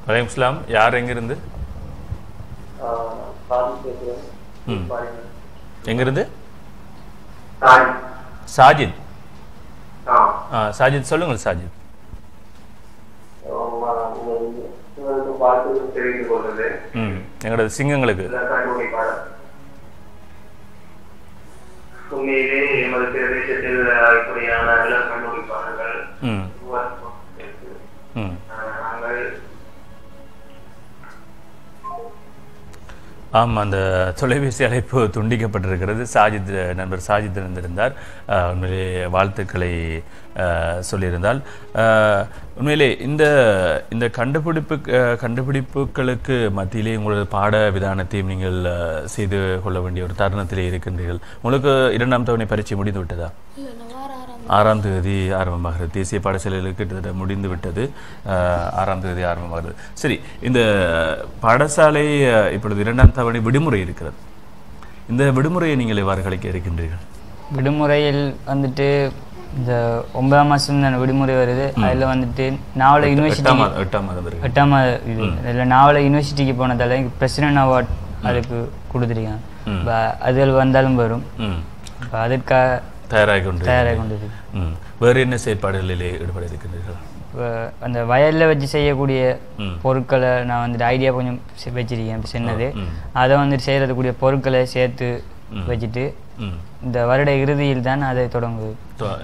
வலைக்கம் இஸ்லாம் யார் எங்கிருந்து? எங்கிருந்து? சாஜித். சாஜித். சொல்லுங்கள் சாஜித். தெரிந்து கொண்டது. ம் எங்களோட சிங்கங்களுக்கு. உண்மையிலே எமது பிரதேசத்தில் இப்படியான இளம் கண்டுபிடிப்பாளர்கள் ஆம் அந்த தொலைபேசி அழைப்பு துண்டிக்கப்பட்டிருக்கிறது. சாஜித் நண்பர் சாஜித் இருந்திருந்தார் உண்மையிலே வாழ்த்துக்களை சொல்லியிருந்தால். உண்மையிலே இந்த இந்த கண்டுபிடிப்பு கண்டுபிடிப்புகளுக்கு மத்தியிலே உங்களது பாட விதானத்தையும் நீங்கள் செய்து கொள்ள வேண்டிய ஒரு தருணத்திலே இருக்கின்றீர்கள். உங்களுக்கு இரண்டாம் தவணை பரீட்சை முடிந்து விட்டதா? ஆறாம் தேதி ஆரம்பமாகிறது. தேசிய பாடசாலைகளுக்கு கிட்டத்தட்ட முடிந்து விட்டது. ஆறாம் தேதி ஆரம்பமாகிறது. சரி இந்த பாடசாலை இப்பொழுது இரண்டாம் தவணை விடுமுறை இருக்கிறது. இந்த விடுமுறையை நீங்கள் எவ்வாறு கழிக்க இருக்கின்றீர்கள்? விடுமுறையில் வந்துட்டு இந்த ஒன்பதாம் மாதம் தானே விடுமுறை வருது. அதில் வந்துட்டு நாவல யூனிவர்சிட்டி மாதம் எட்டாம் மாதம் எட்டாம் மாத இது. இதில் நாவல யூனிவர்சிட்டிக்கு போனதால எனக்கு பிரசிடென்ட் அவார்ட் அதுக்கு கொடுத்துருக்காங்க. அதில் வந்தாலும் வரும். அதற்காக தயாராகி கொண்டு தயாராக கொண்டு இருக்கு ம். வேறு என்ன செயற்பாடுகளிலே ஈடுபட இருக்கின்றீர்கள் அந்த வயலில் வச்சு செய்யக்கூடிய பொருட்களை நான் வந்துட்டு ஐடியா கொஞ்சம் வச்சிருக்கேன். சின்னது. அதை வந்துட்டு செய்கிறதுக்கூடிய பொருட்களை சேர்த்து வச்சுட்டு இந்த வருட இறுதியில் தான் அதை தொடங்குது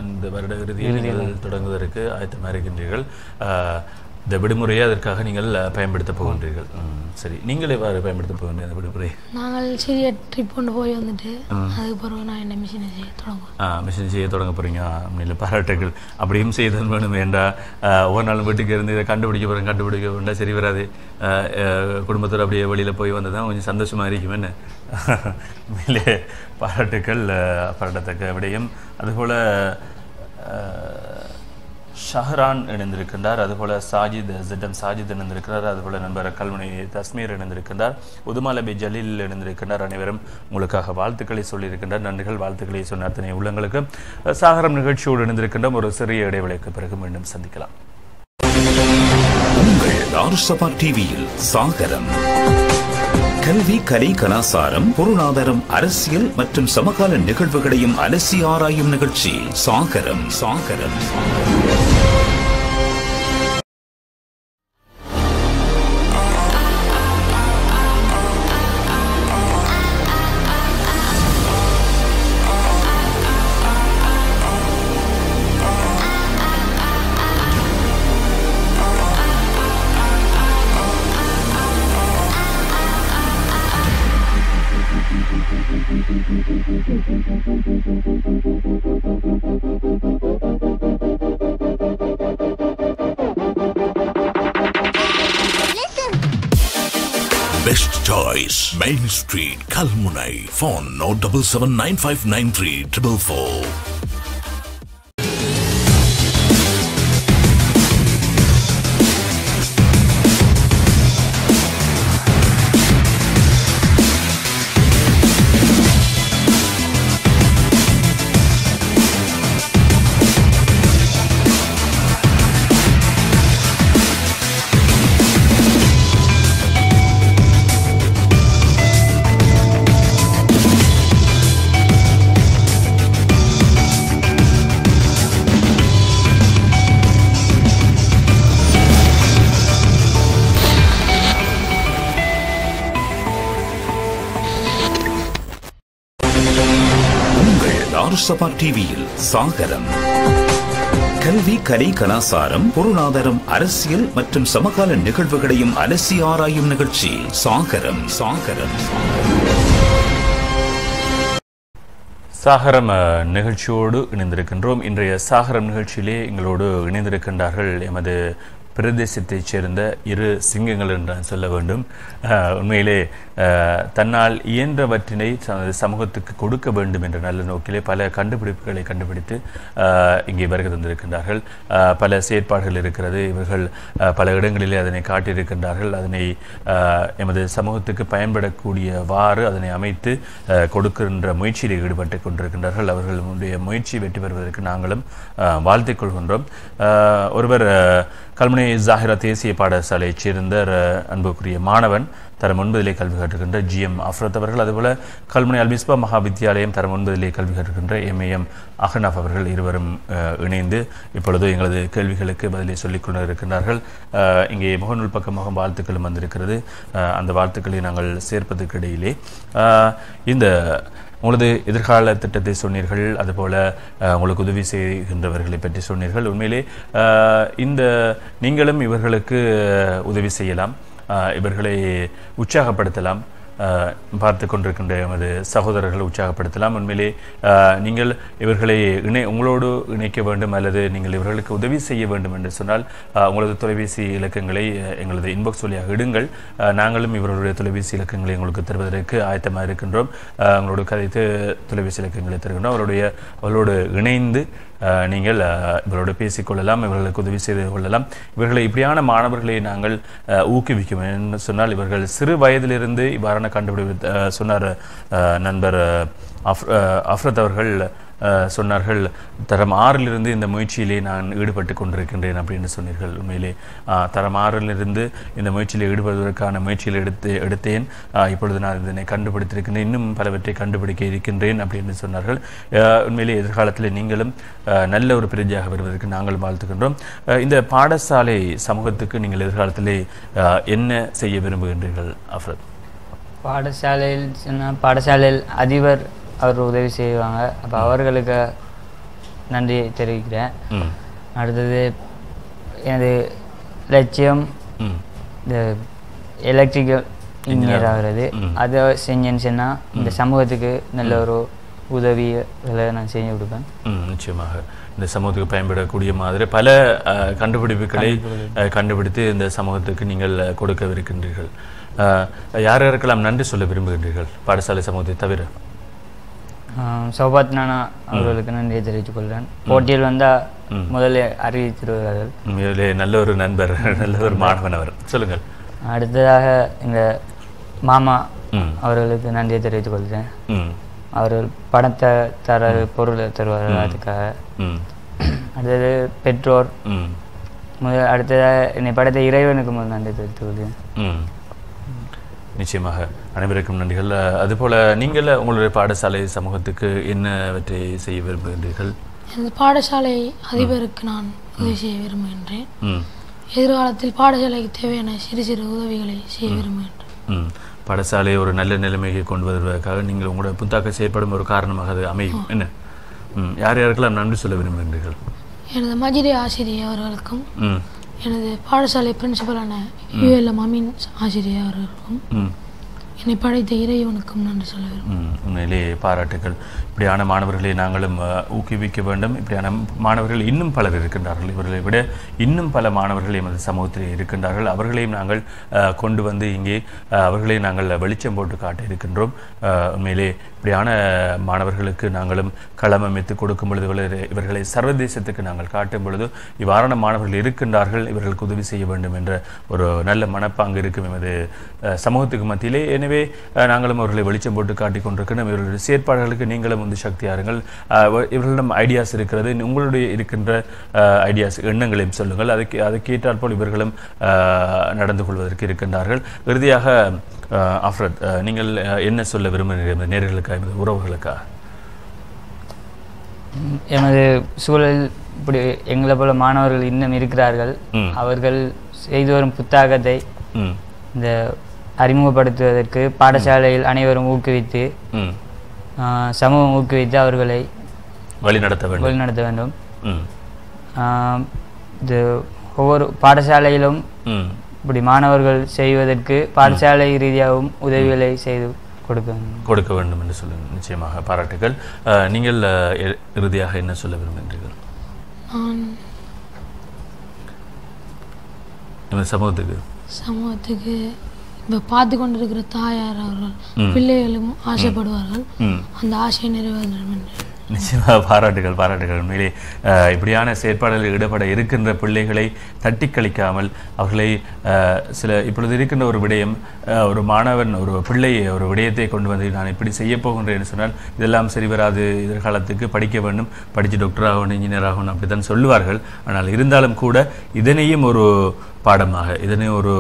இந்த வருட இறுதியில் தொடங்குவதற்கு ஆயத்தமாக இருக்கின்றீர்கள் இந்த விடுமுறையை அதற்காக நீங்கள் அஹ், பயன்படுத்தப் போகின்றீர்கள். ம், சரி. நீங்கள் எவ்வாறு பயன்படுத்த போகின்ற அந்த விடுமுறை நாங்கள் சிறிய ட்ரிப் கொண்டு போய் வந்துட்டு அதுக்கு பிறகு நான் என்ன மிஷினை செய்ய தொடங்குவேன். ஆ, மிஷின் செய்ய தொடங்க போகிறீங்க உண்மையில் பாராட்டுகள். அப்படியும் செய்தல் வேணும் வேண்டா. ஆ, ஒவ்வொரு நாளும் வீட்டுக்கு இருந்து இதை கண்டுபிடிக்க போகிறேன் கண்டுபிடிக்க வேண்டாம் சரி வராது. குடும்பத்தோட அப்படியே வெளியில் போய் வந்தது தான் கொஞ்சம் சந்தோஷமாக இருக்கும். என்ன? [LAUGHS] உண்மையிலே பாராட்டுக்கள் பாராட்டத்தக்க விடயம். அதுபோல் ஷஹரான் இணைந்திருக்கின்றார். அதுபோல சாஜித் ஜிடம் சாஜித் இணைந்திருக்கிறார். அதுபோல நண்பர் கல்முனை தஸ்மீர் இணைந்திருக்கின்றார். உதுமாலபி ஜலீல் இணைந்திருக்கின்றார் அனைவரும். உங்களுக்காக வாழ்த்துக்களை சொல்லியிருக்கின்றார். நன்றிகள் வாழ்த்துக்களை சொன்ன அத்தனை உள்ளங்களுக்கு. சாகரம் நிகழ்ச்சியோடு இணைந்திருக்கின்றோம். ஒரு சிறிய இடைவெளிக்கு பிறகு மீண்டும் சந்திக்கலாம். உங்கள் டிவியில் சாகரம். கல்வி கலை கலாசாரம் பொருளாதாரம் அரசியல் மற்றும் சமகால நிகழ்வுகளையும் அலசி ஆராயும் நிகழ்ச்சி Sagaram Sagaram. Sagaram. Main Street, Kalmunai. Phone 077 star Saba டிவியில் சாகரம். கல்வி கலை கலாசாரம் பொருளாதாரம் அரசியல் மற்றும் சமகால நிகழ்வுகளையும் அலசி ஆராயும் நிகழ்ச்சி சாகரம் சாகரம். சாகரம் நிகழ்ச்சியோடு இணைந்திருக்கின்றோம். இன்றைய சாகரம் நிகழ்ச்சியிலே எங்களோடு இணைந்திருக்கின்றார்கள் எமது பிரதேசத்தைச் சேர்ந்த இரு சிங்கங்கள் என்று சொல்ல வேண்டும். உண்மையிலே தன்னால் இயன்றவற்றினை தனது சமூகத்துக்கு கொடுக்க வேண்டும் என்ற நல்ல நோக்கிலே பல கண்டுபிடிப்புகளை கண்டுபிடித்து இங்கே வருகை தந்திருக்கின்றார்கள். பல செயற்பாடுகள் இருக்கிறது. இவர்கள் பல இடங்களிலே அதனை காட்டியிருக்கின்றார்கள். அதனை எமது சமூகத்துக்கு பயன்படக்கூடியவாறு அதனை அமைத்து கொடுக்கின்ற முயற்சியில் ஈடுபட்டு கொண்டிருக்கின்றார்கள். அவர்களுடைய முயற்சி வெற்றி பெறுவதற்கு நாங்களும் அஹ், வாழ்த்திக் கொள்கின்றோம். ஒருவர் கல்முனை ஜாகிரா தேசிய பாடசாலையைச் சேர்ந்த அன்புக்குரிய மாணவன் தரம் ஒன்பதிலே கல்வி கற்றுகின்ற ஜி எம் அஃப்ரத் அவர்கள். அதுபோல கல்முனை அல்மிஸ்பா மகா வித்தியாலயம் தரம் ஒன்பதிலே கல்வி கற்றுகின்ற கற்றுக்கின்ற எம் அகனாஃப் அவர்கள் இருவரும் இணைந்து இப்பொழுது எங்களது கேள்விகளுக்கு பதிலை சொல்லிக் கொண்டிருக்கின்றார்கள். இருக்கின்றார்கள் இங்கே முகநூல் பக்கமாக வாழ்த்துக்களும் வந்திருக்கிறது. அந்த வாழ்த்துக்களை நாங்கள் சேர்ப்பதற்கு இடையிலே இந்த உங்களது எதிர்கால திட்டத்தை சொன்னீர்கள். அதுபோல உங்களுக்கு உதவி செய்கின்றவர்களை பற்றி சொன்னீர்கள். உண்மையிலே இந்த நீங்களும் இவர்களுக்கு உதவி செய்யலாம். இவர்களை உற்சாகப்படுத்தலாம். பார்த்து கொண்டிருக்கின்ற எமது சகோதரர்களை உற்சாகப்படுத்தலாம். உண்மையிலே நீங்கள் இவர்களை இணை உங்களோடு இணைக்க வேண்டும் அல்லது நீங்கள் இவர்களுக்கு உதவி செய்ய வேண்டும் என்று சொன்னால் உங்களது தொலைபேசி இலக்கங்களை எங்களது இன்பாக்ஸ் வழியாக இடுங்கள். நாங்களும் இவர்களுடைய தொலைபேசி இலக்கங்களை உங்களுக்கு தருவதற்கு ஆயத்தமாக இருக்கின்றோம். உங்களோடு கதைத்து தொலைபேசி இலக்கங்களை தருகின்றோம். அவருடைய அவளோடு இணைந்து நீங்கள் இவரோடு பேசிக்கொள்ளலாம் இவர்களுக்கு உதவி செய்து கொள்ளலாம். இவர்களை இப்படியான மாணவர்களை நாங்கள் அஹ், ஊக்குவிக்கும் என்று சொன்னால் இவர்கள் சிறு வயதிலிருந்து இவ்வாறான கண்டுபிடிப்பு சொன்னார் அஹ், நண்பர் அஃப் அஃப்ரத் அவர்கள் சொன்னார்கள் தரம் ஆறிலிருந்து இந்த முயற்சியிலே நான் ஈடுபட்டு கொண்டிருக்கின்றேன் அப்படின்னு சொன்னீர்கள். உண்மையிலே தரம் ஆறிலிருந்து இந்த முயற்சியில் ஈடுபடுவதற்கான முயற்சியில் எடுத்து எடுத்தேன். இப்பொழுது நான் இதனை கண்டுபிடித்திருக்கின்றேன். இன்னும் பலவற்றை கண்டுபிடிக்க இருக்கின்றேன் அப்படின்னு சொன்னார்கள். அஹ், உண்மையிலே எதிர்காலத்தில் நீங்களும் அஹ், நல்ல ஒரு பிரஜையாக வருவதற்கு நாங்கள் வாழ்த்துக்கின்றோம் இந்த பாடசாலை சமூகத்துக்கு நீங்கள் எதிர்காலத்திலே என்ன செய்ய விரும்புகின்றீர்கள் அஃப்ரத்? பாடசாலையில் சொன்னால் பாடசாலையில் அதிபர் அவர் உதவி செய்வாங்க. அப்போ அவர்களுக்கு நன்றி தெரிவிக்கிறேன். அடுத்தது எனது லட்சியம் இந்த எலக்ட்ரிக்கல் இன்ஜினியர் ஆகிறது. அதை செஞ்சேன்னு சொன்னால் இந்த சமூகத்துக்கு நல்ல ஒரு உதவிகளை நான் செஞ்சு கொடுப்பேன். நிச்சயமாக. இந்த சமூகத்துக்கு பயன்படக்கூடிய மாதிரி பல கண்டுபிடிப்புகளை கண்டுபிடித்து இந்த சமூகத்துக்கு நீங்கள் கொடுக்கவிருக்கின்றீர்கள் யார் யாருக்கெல்லாம் நன்றி சொல்ல விரும்புகின்றீர்கள்? பாடசாலை சமூகத்தை தவிர. சௌபாத் நானா அவர்களுக்கு நன்றியை தெரிவித்துக் கொள்கிறேன். போட்டியில் வந்தால் முதல்ல அறிவித்திருவார்கள். இதிலே நல்ல ஒரு நண்பர் நல்ல ஒரு மாணவன் அவர். சொல்லுங்கள். அடுத்ததாக எங்கள் மாமா அவர்களுக்கு நன்றியை தெரிவித்துக் கொள்கிறேன். அவர்கள் பணத்தை தர பொருளை தருவார்கள் அதுக்காக. அடுத்தது பெற்றோர். முதல் அடுத்ததாக என்னை படைத்த இறைவனுக்கு முதல் நன்றி தெரிவித்துக் கொள்கிறேன். நிச்சயமாக. அனைவருக்கும் நன்றிகள். அதுபோல நீங்கள் உங்களுடைய பாடசாலை சமூகத்துக்கு என்னவற்றை செய்ய விரும்புகின்றீர்கள்? எனது பாடசாலை அதிபருக்கு நான் உதவி செய்ய விரும்புகின்றேன். எதிர்காலத்தில் பாடசாலைக்கு தேவையான சிறு சிறு உதவிகளை செய்ய விரும்புகின்றேன். ம். பாடசாலையை ஒரு நல்ல நிலைமைக்கு கொண்டு வருவதற்காக நீங்கள் உங்களோட புத்தாக்க செயற்படும் ஒரு காரணமாக அது அமையும். என்ன? ம். யார் யாருக்கெல்லாம் நன்றி சொல்ல விரும்புகின்றீர்கள்? எனது மஜிரி ஆசிரியர் அவர்களுக்கும் ம். எனது பாடசாலை பிரின்சிபலான யுஎல்எம் அமீன் ஆசிரியர் அவர்களுக்கும் என்னை படைத்த இறைவனுக்கும் நன்றி சொல்ல உண்மையிலேயே பாராட்டுகள் இப்படியான மாணவர்களை நாங்களும் ஊக்குவிக்க வேண்டும். இப்படியான மாணவர்கள் இன்னும் பலர் இருக்கின்றார்கள். இவர்களை விட இன்னும் பல மாணவர்கள் எமது சமூகத்தில் இருக்கின்றார்கள். அவர்களையும் நாங்கள் கொண்டு வந்து இங்கே அஹ், அவர்களை நாங்கள் வெளிச்சம் போட்டு காட்ட இருக்கின்றோம் உண்மையிலே இப்படியான மாணவர்களுக்கு நாங்களும் களம் அமைத்து கொடுக்கும் பொழுது இவர்களை- சர்வதேசத்துக்கு நாங்கள் காட்டும் பொழுது இவ்வாறான மாணவர்கள் இருக்கின்றார்கள் இவர்களுக்கு உதவி செய்ய வேண்டும் என்ற ஒரு நல்ல மனப்பாங்கு இருக்கும் எமது சமூகத்துக்கு மத்தியிலே. எனவே நாங்களும் அவர்களை வெளிச்சம் போட்டு காட்டிக் கொண்டிருக்கிறோம். இவர்களுடைய செயற்பாடுகளுக்கு நீங்களும் வந்து சக்தியாருங்கள் இவர்களிடம் ஐடியாஸ் இருக்கிறது. உங்களுடைய இருக்கின்ற ஐடியாஸ் எண்ணங்களையும் சொல்லுங்கள். அதுக்கு அதுக்கேற்றாற் போல் இவர்களும் நடந்து கொள்வதற்கு இருக்கின்றார்கள். இறுதியாக அஃப்ரத் நீங்கள் என்ன சொல்ல விரும்புகிறீர்கள்? எமது உறவுகளுக்காக எமது சூழலில் இப்படி எங்களை போல மாணவர்கள் இன்னும் இருக்கிறார்கள். அவர்கள் செய்து வரும் புத்தாக்கத்தை இந்த அறிமுகப்படுத்துவதற்கு பாடசாலையில் அனைவரும் ஊக்குவித்து சமூகம் ஊக்குவித்து அவர்களை வழிநடத்த வேண்டும். வழிநடத்த வேண்டும். இது ஒவ்வொரு பாடசாலையிலும் இப்படி மாணவர்கள் செய்வதற்கு பாடசாலை ரீதியாகவும் உதவிகளை செய்து கொடுக்க வேண்டும். கொடுக்க வேண்டும் என்று சொல்லுங்கள் நிச்சயமாக பாராட்டுகள். நீங்கள் இறுதியாக என்ன சொல்ல விரும்புகின்றீர்கள்? இந்த சமூகத்துக்கு? சமூகத்துக்கு இப்போ பார்த்து கொண்டிருக்கிற தாயார் அவர்கள் பிள்ளைகளும் ஆசைப்படுவார்கள். அந்த ஆசையை நிறைவேற வேண்டும் என்று. நிச்சயமாக பாராட்டுகள் பாராட்டுகள். உண்மையிலே இப்படியான செயற்பாடுகளில் ஈடுபட இருக்கின்ற பிள்ளைகளை தட்டி கழிக்காமல் அவர்களை சில இப்பொழுது இருக்கின்ற ஒரு விடயம் ஒரு மாணவன் ஒரு பிள்ளை ஒரு விடயத்தை கொண்டு வந்து நான் இப்படி செய்ய போகின்றேன் என்று சொன்னால் இதெல்லாம் சரி வராது. எதிர்காலத்துக்கு படிக்க வேண்டும். படித்து டாக்டர் ஆகணும் இன்ஜினியர் ஆகணும் அப்படித்தான் சொல்லுவார்கள். ஆனால் இருந்தாலும் கூட இதனையும் ஒரு பாடமாக இதனை ஒரு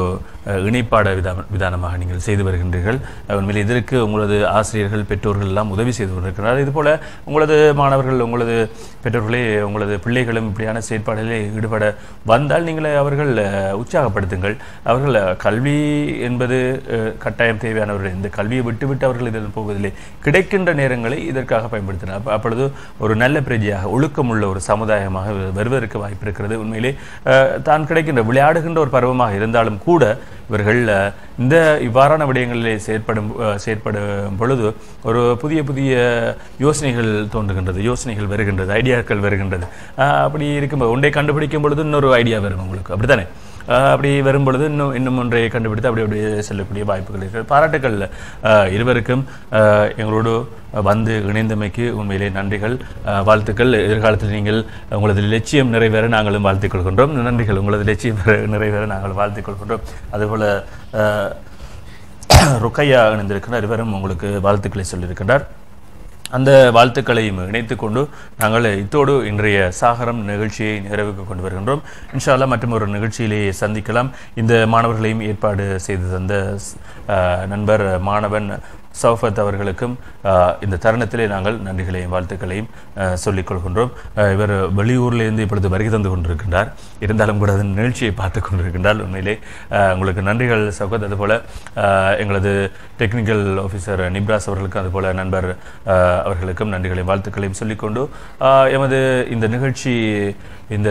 இணைப்பாட விதான விதானமாக நீங்கள் செய்து வருகின்றீர்கள். உண்மையில் இதற்கு உங்களது ஆசிரியர்கள் பெற்றோர்கள் எல்லாம் உதவி செய்து கொண்டிருக்கிறார் இதுபோல உங்களது மாணவர்கள் உங்களது பெற்றோர்களே உங்களது பிள்ளைகளும் இப்படியான செயற்பாடுகளில் ஈடுபட வந்தால் நீங்கள் அவர்கள் உற்சாகப்படுத்துங்கள். அவர்கள் கல்வி என்பது கட்டாயம் தேவையானவர்கள். இந்த கல்வியை விட்டுவிட்டு அவர்கள் இதில் போவதில்லை. கிடைக்கின்ற நேரங்களை இதற்காக பயன்படுத்தினார். அப்பொழுது ஒரு நல்ல பிரஜையாக ஒழுக்கமுள்ள ஒரு சமுதாயமாக வருவதற்கு வாய்ப்பு இருக்கிறது. உண்மையிலே தான் கிடைக்கின்ற விளையாடுகின்ற ஒரு பருவமாக இருந்தாலும் கூட இவர்கள் இந்த இவ்வாறான விடயங்களிலே செயற்படும் செயற்படும் பொழுது ஒரு புதிய புதிய யோசனைகள் தோன்றுகின்றது யோசனைகள் வருகின்றது ஐடியாக்கள் வருகின்றது. அப்படி இருக்கும்போது ஒன்றை கண்டுபிடிக்கும் பொழுது இன்னொரு ஐடியா வரும் உங்களுக்கு. அப்படித்தானே? அப்படி வரும் பொழுது இன்னும் இன்னும் ஒன்றை கண்டுபிடித்து அப்படி அப்படியே செல்லக்கூடிய வாய்ப்புகள் இருக்கிறது பாராட்டுக்கள் இருவருக்கும் எங்களோடு வந்து இணைந்தமைக்கு உண்மையிலே நன்றிகள். வாழ்த்துக்கள். எதிர்காலத்தில் நீங்கள் உங்களது லட்சியம் நிறைவேற நாங்களும் வாழ்த்துக் கொள்கின்றோம். நன்றிகள். உங்களது லட்சியம் நிறைவேற நாங்கள் வாழ்த்துக் கொள்கின்றோம். அதுபோல ருக்கையா இணைந்திருக்கிறார் இருவரும் உங்களுக்கு வாழ்த்துக்களை சொல்லியிருக்கின்றார். அந்த வாழ்த்துக்களையும் இணைத்துக்கொண்டு நாங்கள் இத்தோடு இன்றைய சாகரம் நிகழ்ச்சியை நிறைவுக்கு கொண்டு வருகின்றோம். இன்ஷா அல்லாஹ் மற்றும் ஒரு நிகழ்ச்சியிலேயே சந்திக்கலாம். இந்த மாணவர்களையும் ஏற்பாடு செய்து தந்த நண்பர் மாணவன் சௌஃபத் அவர்களுக்கும் இந்த தருணத்திலே நாங்கள் நன்றிகளையும் வாழ்த்துக்களையும் சொல்லிக்கொள்கின்றோம் சொல்லிக் கொள்கின்றோம். இவர் வெளியூர்லேருந்து இப்பொழுது வருகை தந்து கொண்டிருக்கின்றார். இருந்தாலும் கூட அதன் நிகழ்ச்சியை பார்த்து கொண்டிருக்கின்றால் உண்மையிலே உங்களுக்கு நன்றிகள் சௌகத் அதுபோல் எங்களது டெக்னிக்கல் ஆஃபீஸர் நிப்ராஸ் அவர்களுக்கும் அதுபோல நண்பர் அவர்களுக்கும் நன்றிகளையும் வாழ்த்துக்களையும் சொல்லிக்கொண்டு எமது இந்த நிகழ்ச்சி இந்த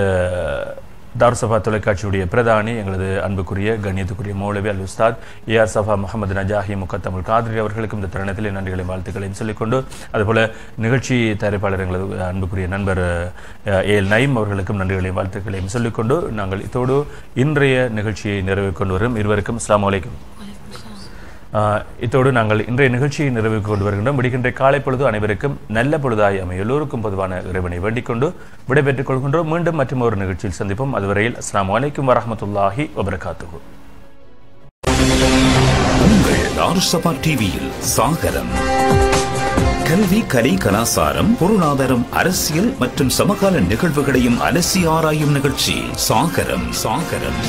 தார்சபா தொலைக்காட்சியுடைய பிரதானி எங்களது அன்புக்குரிய கண்ணியத்துக்குரிய மௌலவி அல் உஸ்தாத் ஏஆர் சஃபா முகமது நஜாஹி முக்கத்தமிழ் காதிரி அவர்களுக்கும் இந்த தருணத்தில் நன்றிகளையும் வாழ்த்துக்களையும் சொல்லிக்கொண்டு அதுபோல நிகழ்ச்சி தயாரிப்பாளர் எங்களது அன்புக்குரிய நண்பர் ஏ எல் அவர்களுக்கும் நன்றிகளையும் வாழ்த்துக்களையும் சொல்லிக்கொண்டு நாங்கள் இதோடு இன்றைய நிகழ்ச்சியை நிறைவு கொண்டு வரும். இருவருக்கும் அஸ்ஸலாமு இத்தோடு நாங்கள் இன்றைய நிகழ்ச்சியை நிறைவுக்கு கொண்டு வருகின்றோம். விடுகின்ற காலை பொழுது அனைவருக்கும் நல்ல பொழுதாய் அமைய எல்லோருக்கும் பொதுவான இறைவனை வேண்டிக் கொண்டு விடைபெற்றுக் கொள்கின்றோம். மீண்டும் மற்றும் ஒரு நிகழ்ச்சியில் சந்திப்போம். அதுவரையில் அஸ்லாம் வலைக்கும் வரமத்துல்லாஹி வபரகாத்து உங்கள் டிவியில் சாகரம். கல்வி கலை கலாசாரம் பொருளாதாரம் அரசியல் மற்றும் சமகால நிகழ்வுகளையும் அலசி ஆராயும் நிகழ்ச்சி சாகரம் சாகரம்.